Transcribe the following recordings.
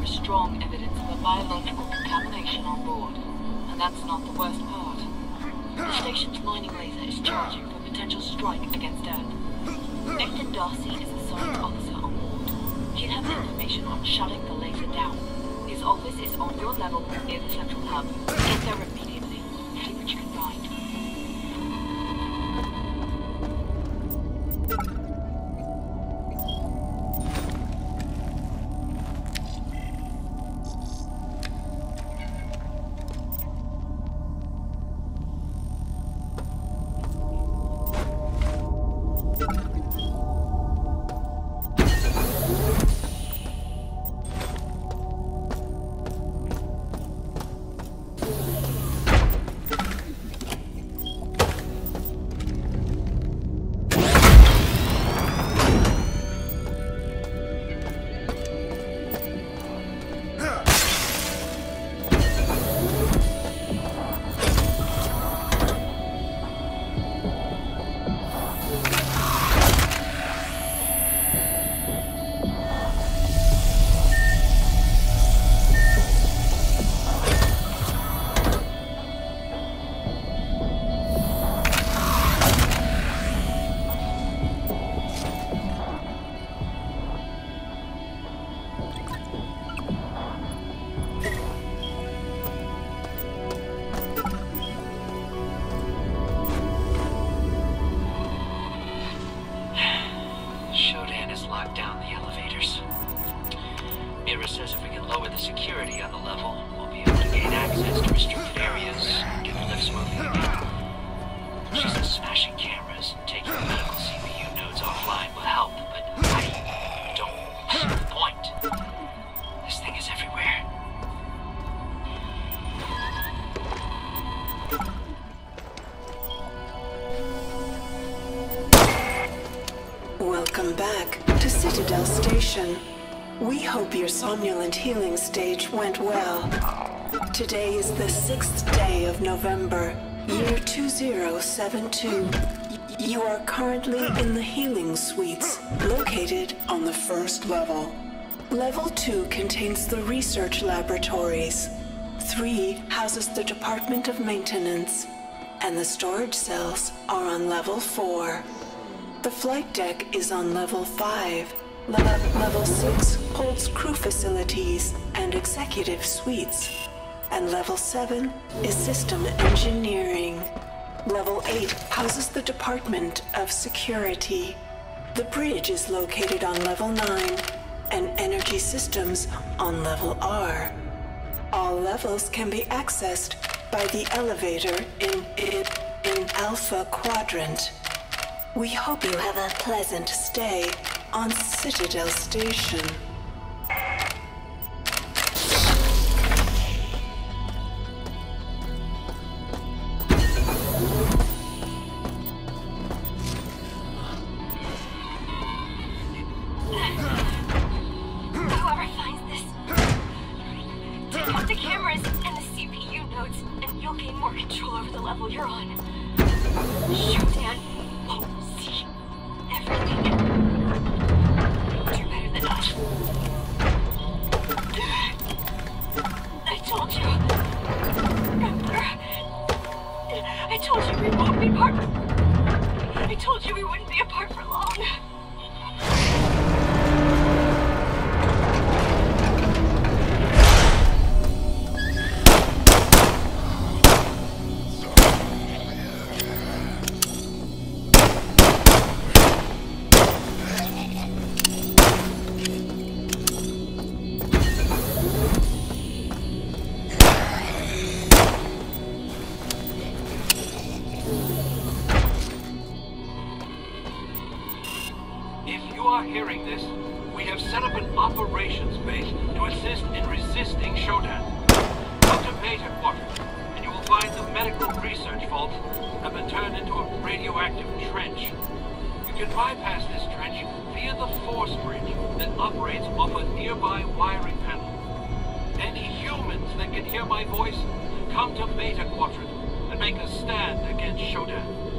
there is strong evidence of a biological contamination on board. And that's not the worst part. The station's mining laser is charging for potential strike against Earth. Nathan Darcy is a science officer on board. He'll have the information on shutting the laser down. His office is on your level near the central hub. Get there. Welcome back to Citadel Station. We hope your somnolent healing stage went well. Today is the sixth day of November, year 2072. You are currently in the healing suites, located on the first level. Level 2 contains the research laboratories. 3 houses the Department of Maintenance. And the storage cells are on level 4. The flight deck is on level 5. Le- level 6 holds crew facilities and executive suites. And level 7 is system engineering. Level 8 houses the Department of Security. The bridge is located on level 9 and energy systems on level R. All levels can be accessed by the elevator in, in, in Alpha Quadrant. We hope you have a pleasant stay on Citadel Station. Hear my voice, come to Beta Quadrant and make a stand against Shodan.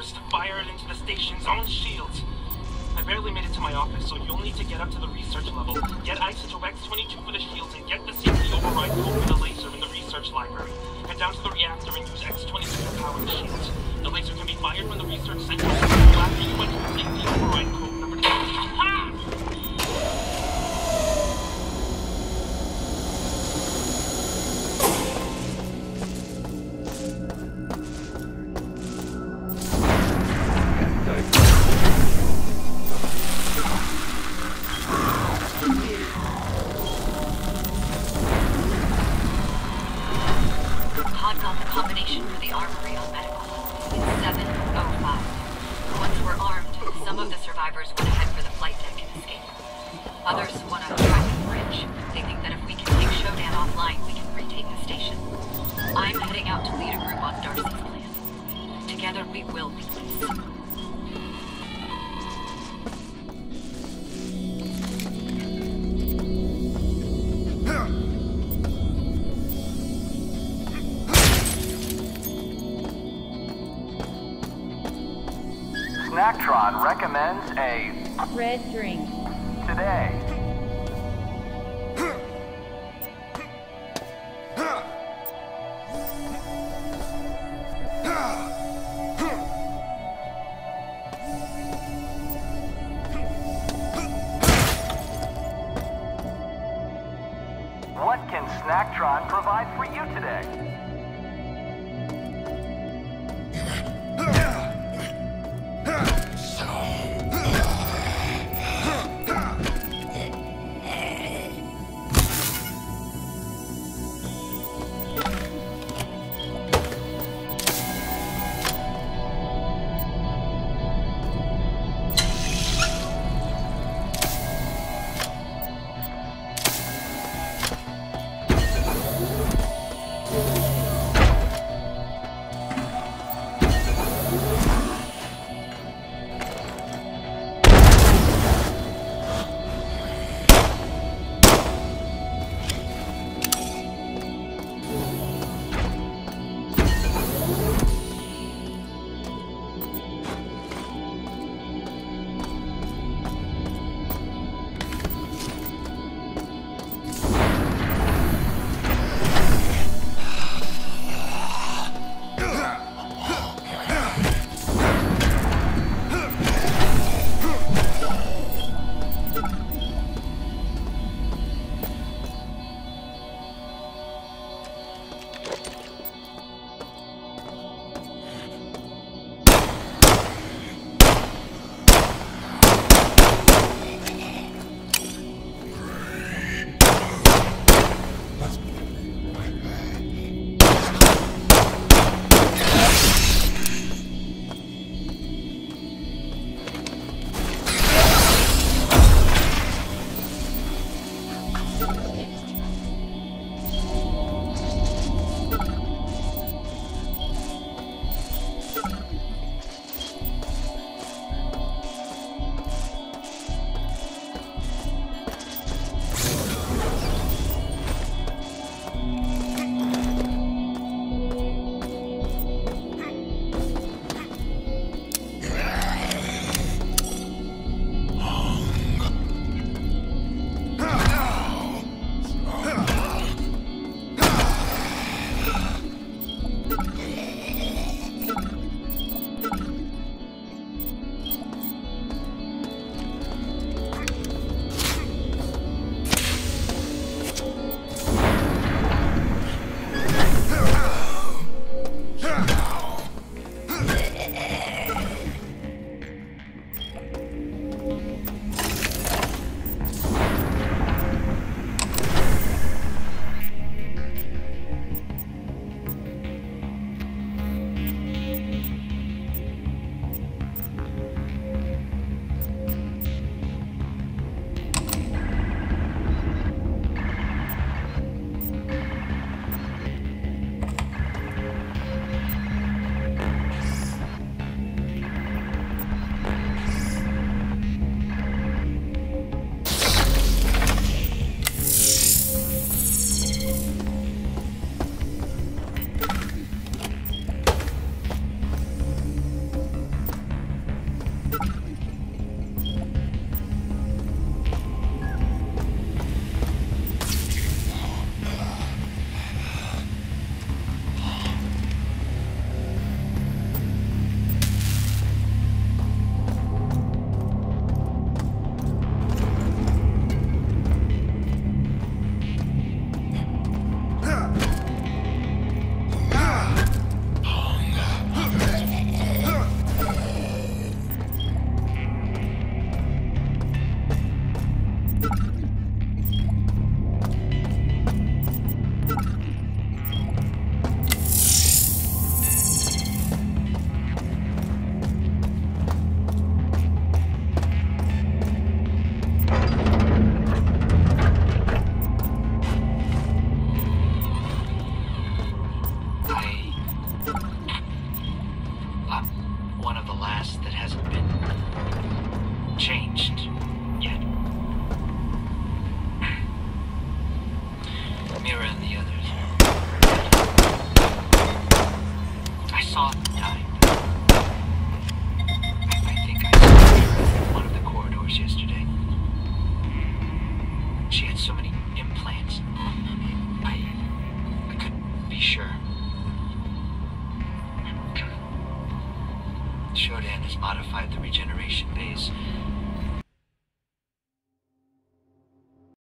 To fire it into the station's own shields. I barely made it to my office, so you'll need to get up to the research level, get isotope X22 for the shields, and get the CP override code for the laser in the research library. Head down to the reactor and use X22 to power the shields. The laser can be fired from the research center after you enter the safety override Snacktron recommends a Red drink. today.